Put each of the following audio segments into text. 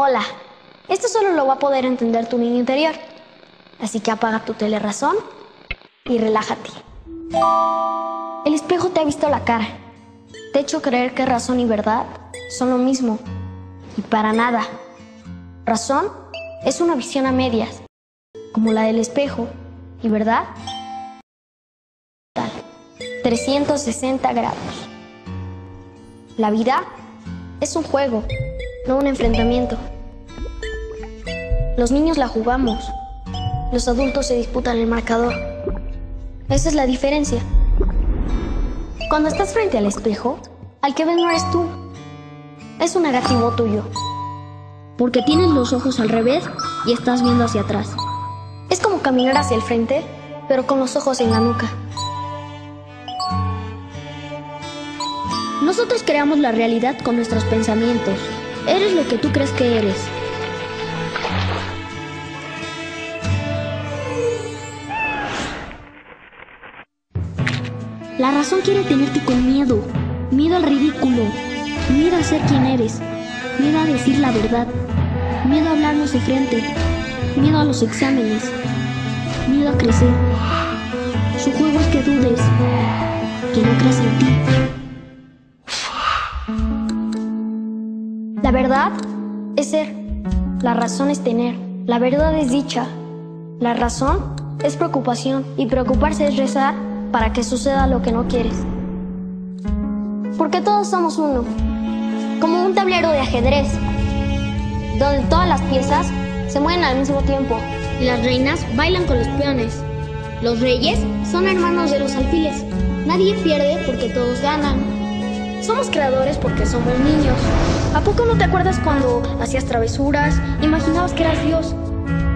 Hola, esto solo lo va a poder entender tu niño interior. Así que apaga tu telerazón y relájate. El espejo te ha visto la cara. Te ha hecho creer que razón y verdad son lo mismo. Y para nada. Razón es una visión a medias, como la del espejo, y verdad 360 grados. La vida es un juego, no un enfrentamiento. Los niños la jugamos, los adultos se disputan el marcador. Esa es la diferencia. Cuando estás frente al espejo, al que ves no eres tú, es un negativo tuyo. Porque tienes los ojos al revés y estás viendo hacia atrás. Es como caminar hacia el frente, pero con los ojos en la nuca. Nosotros creamos la realidad con nuestros pensamientos. Eres lo que tú crees que eres. La razón quiere tenerte con miedo, miedo al ridículo, miedo a ser quien eres, miedo a decir la verdad, miedo a hablarnos de frente, miedo a los exámenes, miedo a crecer. Su juego es que dudes, que no creas en ti. La verdad es ser, la razón es tener, la verdad es dicha, la razón es preocupación y preocuparse es rezar para que suceda lo que no quieres. Porque todos somos uno, como un tablero de ajedrez, donde todas las piezas se mueven al mismo tiempo y las reinas bailan con los peones. Los reyes son hermanos de los alfiles. Nadie pierde porque todos ganan. Somos creadores porque somos niños. ¿A poco no te acuerdas cuando hacías travesuras, imaginabas que eras Dios?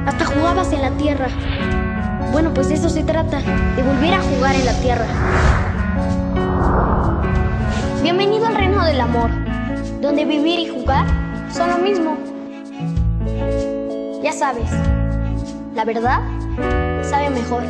Hasta jugabas en la tierra. Bueno, pues de eso se trata, de volver a jugar en la tierra. Bienvenido al reino del amor, donde vivir y jugar son lo mismo. Ya sabes, la verdad sabe mejor.